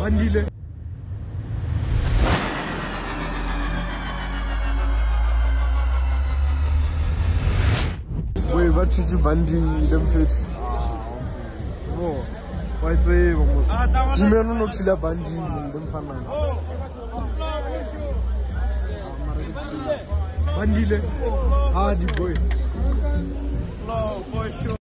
bandile we va thithi bandile mfeti wa tseba mosdimelo no thila bandile mfanan bandile a diboy